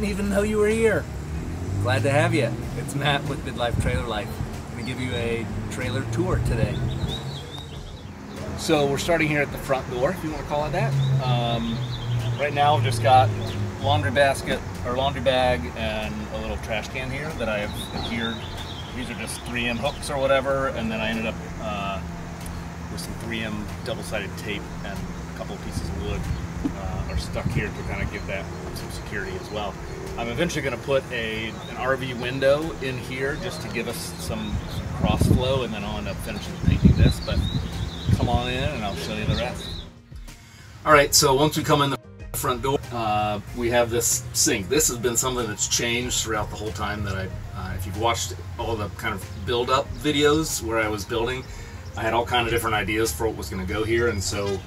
didn't even know you were here. Glad to have you. It's Matt with Midlife Trailer Life. I'm going to give you a trailer tour today. So we're starting here at the front door, if you want to call it that. Um, right now I've just got laundry basket or laundry bag and a little trash can here that I have adhered. These are just 3M hooks or whatever, and then I ended up uh, with some 3M double-sided tape and a couple of pieces of wood uh, are stuck here to kind of give that some security as well. I'm eventually going to put a an RV window in here just to give us some, some cross flow, and then I'll end up finishing painting this. But come on in, and I'll show you the rest. All right, so once we come in the front door, uh, we have this sink. This has been something that's changed throughout the whole time that I, uh, if you've watched all the kind of build-up videos where I was building, I had all kind of different ideas for what was going to go here, and so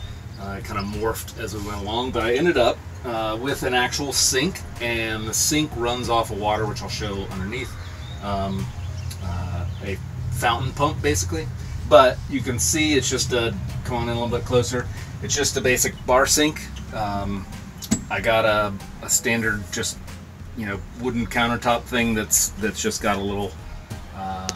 kind of morphed as we went along. But I ended up uh, with an actual sink, and the sink runs off of water, which I'll show underneath. Um, uh, a fountain pump, basically. But you can see it's just a, come on in a little bit closer, it's just a basic bar sink. Um, I got a, a standard, just you know, wooden countertop thing that's that's just got a little uh,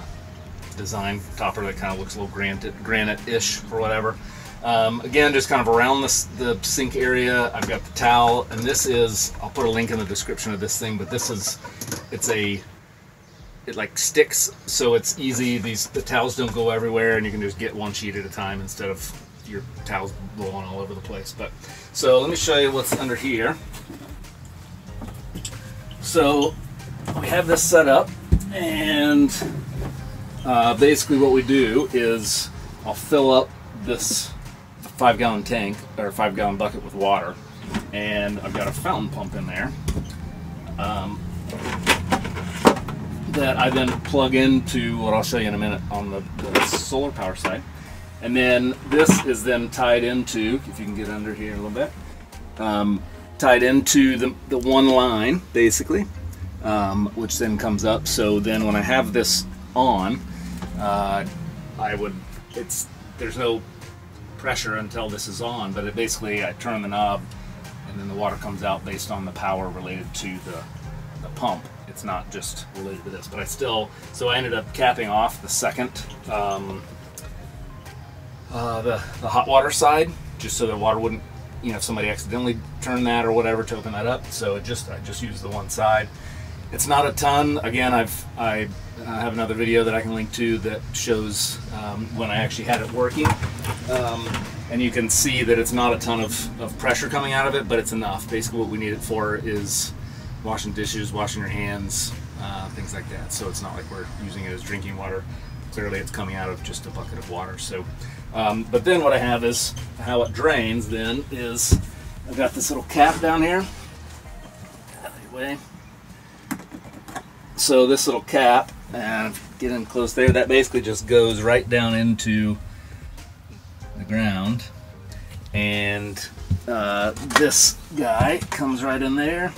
design topper that kind of looks a little granite granite-ish or whatever. Um, again, just kind of around the, the sink area, I've got the towel, and this is, I'll put a link in the description of this thing, but this is, it's a, it like sticks, so it's easy, these, the towels don't go everywhere, and you can just get one sheet at a time instead of your towels blowing all over the place. But, so let me show you what's under here. So, we have this set up, and uh, basically what we do is I'll fill up this five gallon tank or five gallon bucket with water. And I've got a fountain pump in there um, that I then plug into what I'll show you in a minute on the, the, solar power side. And then this is then tied into if you can get under here a little bit um, tied into the, the one line basically um, which then comes up. So then when I have this on uh, I would it's there's no pressure until this is on, but it basically I turn the knob and then the water comes out based on the power related to the, the pump. It's not just related to this, but I still, so I ended up capping off the second, um, uh, the, the hot water side, just so the water wouldn't, you know, if somebody accidentally turned that or whatever to open that up. So it just, I just used the one side. It's not a ton. Again, I've, I have another video that I can link to that shows um, when I actually had it working. Um, and you can see that it's not a ton of, of pressure coming out of it, but it's enough. Basically what we need it for is washing dishes, washing your hands, uh, things like that. So it's not like we're using it as drinking water. Clearly it's coming out of just a bucket of water. So, um, But then what I have is, how it drains then is, I've got this little cap down here. So this little cap and get in close there that basically just goes right down into the ground. And uh, this guy comes right in there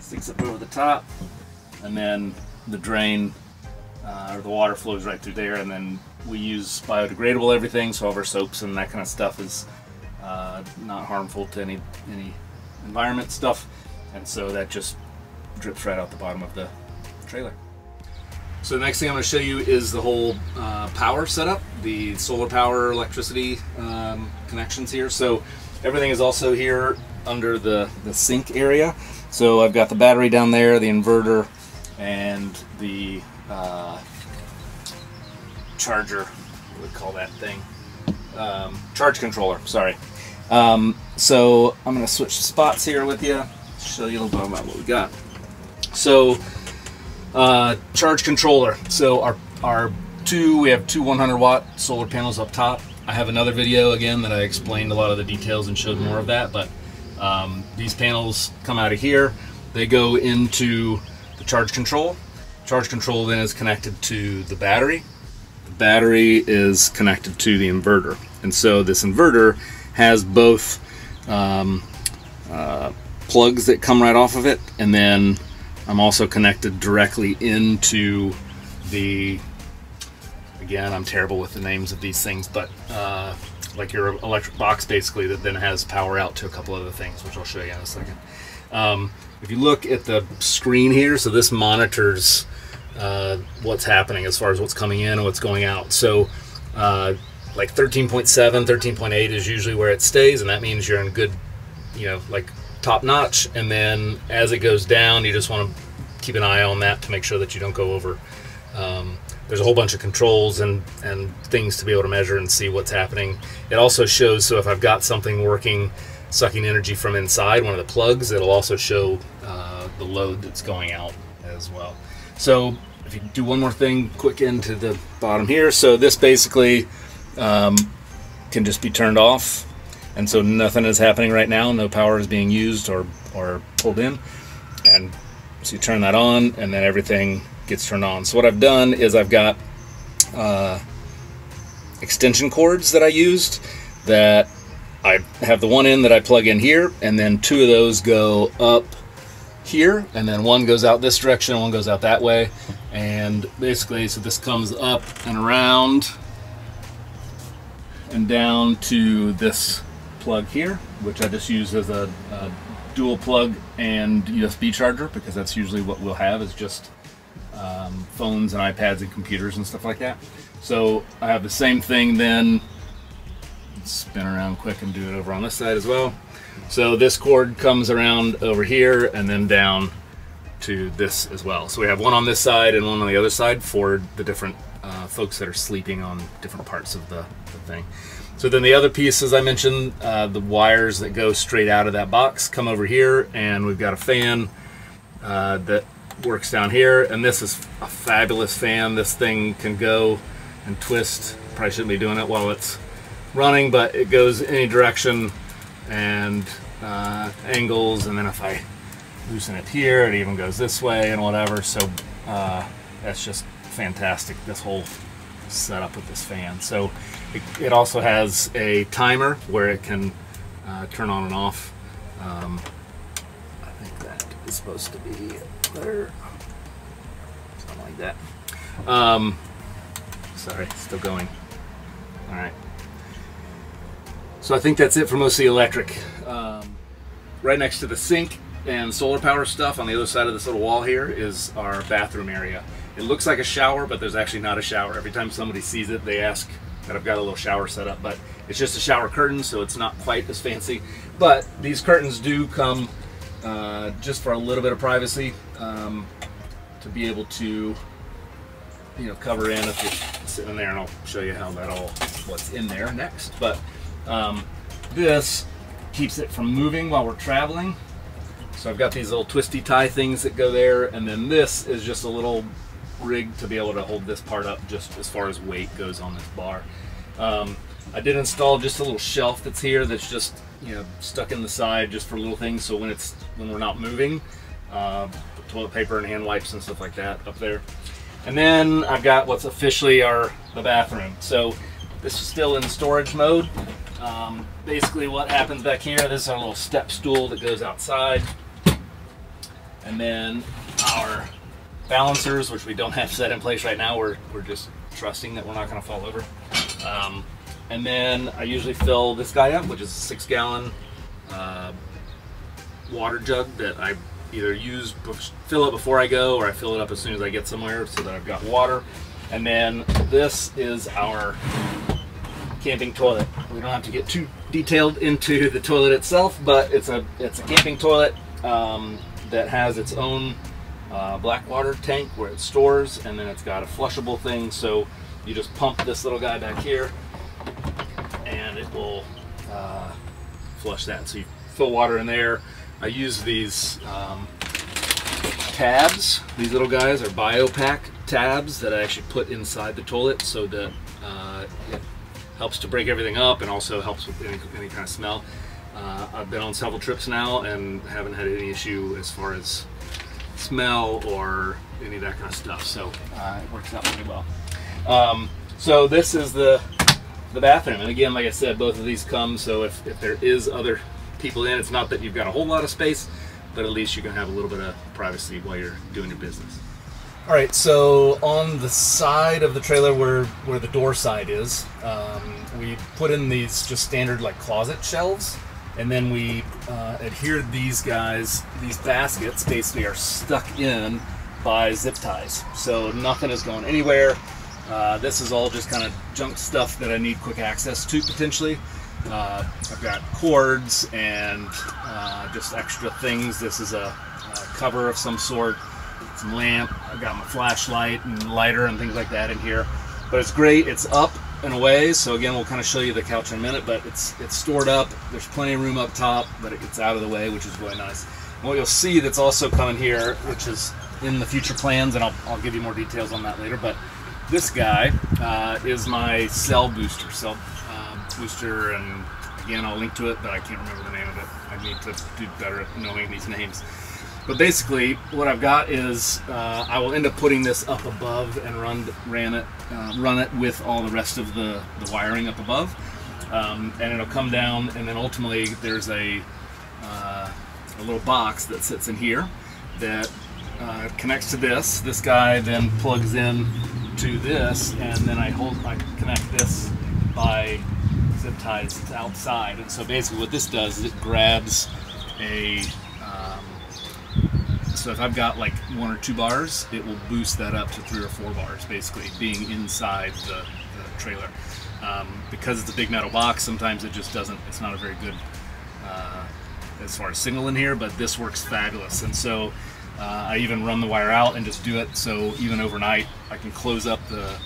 sticks up over the top and then the drain uh, or the water flows right through there and then we use biodegradable everything so all of our soaps and that kind of stuff is uh, not harmful to any any environment stuff. And so that just drips right out the bottom of the trailer. So the next thing I'm going to show you is the whole uh, power setup, the solar power electricity um, connections here. So everything is also here under the, the sink area. So I've got the battery down there, the inverter, and the uh, charger, what do we call that thing? Um, charge controller, sorry. Um, so I'm going to switch spots here with you, show you a little bit about what we got. So uh, charge controller. So our, our two, we have two 100 watt solar panels up top. I have another video again that I explained a lot of the details and showed more of that, but um, these panels come out of here. They go into the charge control. Charge control then is connected to the battery. The battery is connected to the inverter. And so this inverter has both um, uh, plugs that come right off of it and then I'm also connected directly into the, again, I'm terrible with the names of these things, but uh, like your electric box basically that then has power out to a couple other things, which I'll show you in a second. Um, if you look at the screen here, so this monitors uh, what's happening as far as what's coming in and what's going out. So, uh, like 13.7, 13.8 is usually where it stays, and that means you're in good, you know, like top notch. And then as it goes down, you just want to keep an eye on that to make sure that you don't go over. Um, there's a whole bunch of controls and, and things to be able to measure and see what's happening. It also shows, so if I've got something working, sucking energy from inside one of the plugs, it'll also show uh, the load that's going out as well. So if you do one more thing quick into the bottom here, so this basically um, can just be turned off. And so nothing is happening right now, no power is being used or, or pulled in. And so you turn that on and then everything gets turned on. So what I've done is I've got uh, extension cords that I used that I have the one end that I plug in here and then two of those go up here and then one goes out this direction and one goes out that way and basically so this comes up and around and down to this plug here which I just use as a, a dual plug and USB charger because that's usually what we'll have is just um, phones and iPads and computers and stuff like that. So I have the same thing then, spin around quick and do it over on this side as well. So this cord comes around over here and then down to this as well. So we have one on this side and one on the other side for the different folks that are sleeping on different parts of the, the thing. So then the other piece, as I mentioned, uh, the wires that go straight out of that box come over here and we've got a fan uh, that works down here and this is a fabulous fan. This thing can go and twist. Probably shouldn't be doing it while it's running but it goes any direction and uh, angles and then if I loosen it here it even goes this way and whatever. So uh, that's just fantastic this whole setup with this fan so it, it also has a timer where it can uh, turn on and off um, I think that is supposed to be there. Something like that. Um, sorry, still going. All right. So I think that's it for mostly electric. Um, right next to the sink and solar power stuff on the other side of this little wall here is our bathroom area. It looks like a shower, but there's actually not a shower. Every time somebody sees it, they ask that I've got a little shower set up, but it's just a shower curtain, so it's not quite as fancy. But these curtains do come uh, just for a little bit of privacy um, to be able to you know cover in if you're sitting there and I'll show you how that all what's in there next but um, this keeps it from moving while we're traveling so I've got these little twisty tie things that go there and then this is just a little rig to be able to hold this part up just as far as weight goes on this bar. Um, I did install just a little shelf that's here that's just you know stuck in the side just for little things. So when it's when we're not moving uh, toilet paper and hand wipes and stuff like that up there. And then I've got what's officially our the bathroom. So this is still in storage mode. Um, basically what happens back here this is our little step stool that goes outside. And then our balancers which we don't have set in place right now we're, we're just trusting that we're not going to fall over um, and then I usually fill this guy up, which is a six gallon uh, water jug that I either use, fill it before I go, or I fill it up as soon as I get somewhere so that I've got water. And then this is our camping toilet. We don't have to get too detailed into the toilet itself, but it's a it's a camping toilet um, that has its own uh, black water tank where it stores, and then it's got a flushable thing. So you just pump this little guy back here, and it will uh, flush that. So you fill water in there. I use these um, tabs. These little guys are BioPack tabs that I actually put inside the toilet so that uh, it helps to break everything up and also helps with any, any kind of smell. Uh, I've been on several trips now and haven't had any issue as far as smell or any of that kind of stuff. So uh, it works out pretty well. Um, so this is the the bathroom. And again, like I said, both of these come, so if, if there is other people in, it's not that you've got a whole lot of space, but at least you can have a little bit of privacy while you're doing your business. All right, so on the side of the trailer where, where the door side is, um, we put in these just standard like closet shelves. And then we uh, adhered these guys, these baskets basically are stuck in by zip ties. So nothing is going anywhere. Uh, this is all just kind of junk stuff that I need quick access to potentially. Uh, I've got cords and uh, just extra things. This is a, a, cover of some sort, some lamp. I've got my flashlight and lighter and things like that in here. But it's great. It's up and away. So again, we'll kind of show you the couch in a minute. But it's it's stored up. There's plenty of room up top, but it gets out of the way, which is really nice. And what you'll see that's also coming here, which is in the future plans, and I'll, I'll give you more details on that later. But this guy uh, is my cell booster, cell uh, booster, and again, I'll link to it, but I can't remember the name of it. I need to do better at knowing these names. But basically, what I've got is uh, I will end up putting this up above and run ran it uh, run it with all the rest of the, the wiring up above, um, and it'll come down, and then ultimately there's a uh, a little box that sits in here that uh, connects to this. This guy then plugs in to this, and then I hold I connect this by zip ties outside. And so basically, what this does is it grabs a so if I've got like one or two bars, it will boost that up to three or four bars, basically being inside the, the trailer. Um, because it's a big metal box, sometimes it just doesn't, it's not a very good uh, as far as signal in here, but this works fabulous. And so uh, I even run the wire out and just do it so even overnight I can close up the,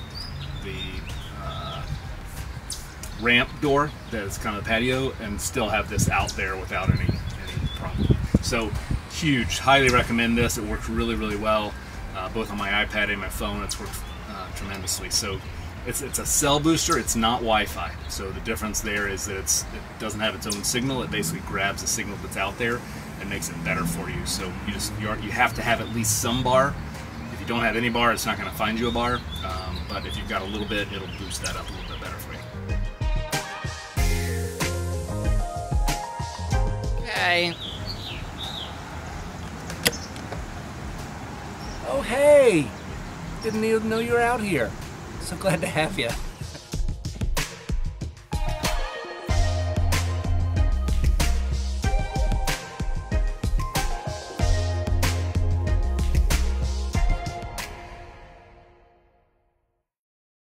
the uh, ramp door that's kind of the patio and still have this out there without any, any problem. So huge. Highly recommend this. It works really, really well, uh, both on my iPad and my phone. It's worked uh, tremendously. So it's, it's a cell booster. It's not Wi-Fi. So the difference there is that it's, it doesn't have its own signal. It basically grabs the signal that's out there and makes it better for you. So you just you, are, you have to have at least some bar. If you don't have any bar, it's not going to find you a bar. Um, but if you've got a little bit, it'll boost that up a little bit better for you. Okay. Hey! Didn't even know you were out here. So glad to have you.